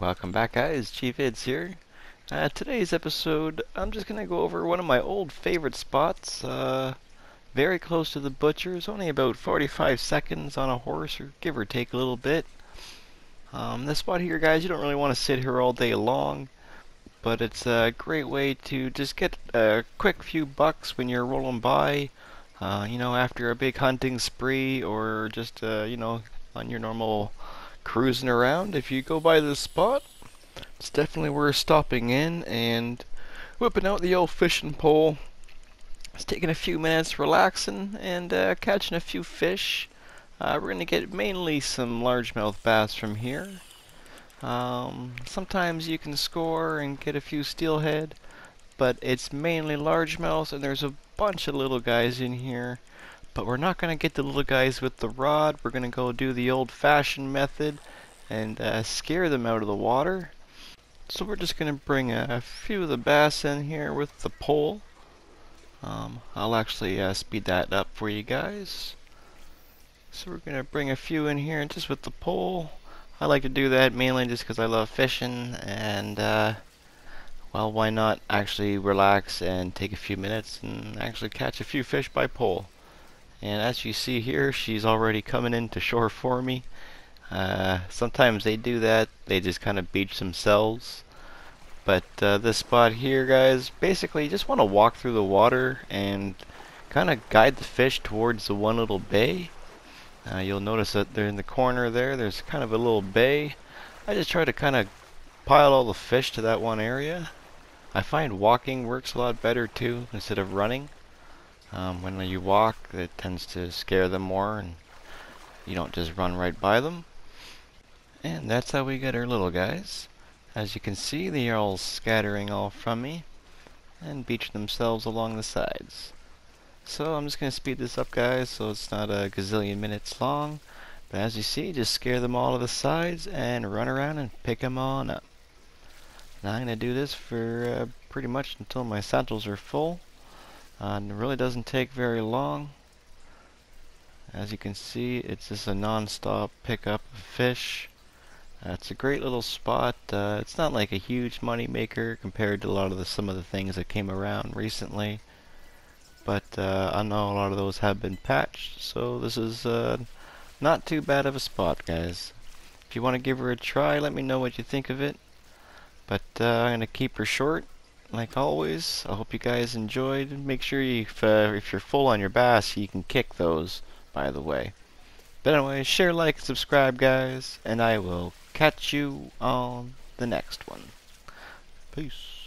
Welcome back guys, Gvids here. Uh, today's episode, I'm just going to go over one of my old favorite spots, uh, very close to the butcher's, only about 45 seconds on a horse, or give or take a little bit. Um, this spot here guys, you don't really want to sit here all day long, but it's a great way to just get a quick few bucks when you're rolling by, uh, you know, after a big hunting spree, or just, uh, you know, on your normal cruising around. If you go by this spot, it's definitely worth stopping in and whipping out the old fishing pole. It's taking a few minutes relaxing and uh, catching a few fish. Uh, we're going to get mainly some largemouth bass from here. Um, sometimes you can score and get a few steelhead, but it's mainly largemouth and there's a bunch of little guys in here. But we're not going to get the little guys with the rod. We're going to go do the old-fashioned method and uh, scare them out of the water. So we're just going to bring a, a, few of the bass in here with the pole. Um, I'll actually uh, speed that up for you guys. So we're going to bring a few in here just with the pole. I like to do that mainly just because I love fishing and uh, well why not actually relax and take a few minutes and actually catch a few fish by pole. And as you see here, she's already coming into shore for me. Uh, sometimes they do that, they just kind of beach themselves. But uh, this spot here, guys, basically you just want to walk through the water and kind of guide the fish towards the one little bay. Uh, you'll notice that they're in the corner there, there's kind of a little bay. I just try to kind of pile all the fish to that one area. I find walking works a lot better too, instead of running. Um, when you walk, it tends to scare them more, and you don't just run right by them. And that's how we get our little guys. As you can see, they are all scattering all from me, and beach themselves along the sides. So I'm just going to speed this up, guys, so it's not a gazillion minutes long. But as you see, just scare them all to the sides and run around and pick them on up. Now I'm going to do this for uh, pretty much until my satchels are full. Uh, it really doesn't take very long. As you can see, it's just a non-stop pickup of fish. Uh, it's a great little spot. Uh, it's not like a huge money maker compared to a lot of the, some of the things that came around recently. But uh, I know a lot of those have been patched, so this is uh, not too bad of a spot, guys. If you want to give her a try, let me know what you think of it. But uh, I'm going to keep her short like always, I hope you guys enjoyed. Make sure you, if, uh, if you're full on your bass, you can kick those, by the way. But anyway, share, like, subscribe, guys, and I will catch you on the next one. Peace.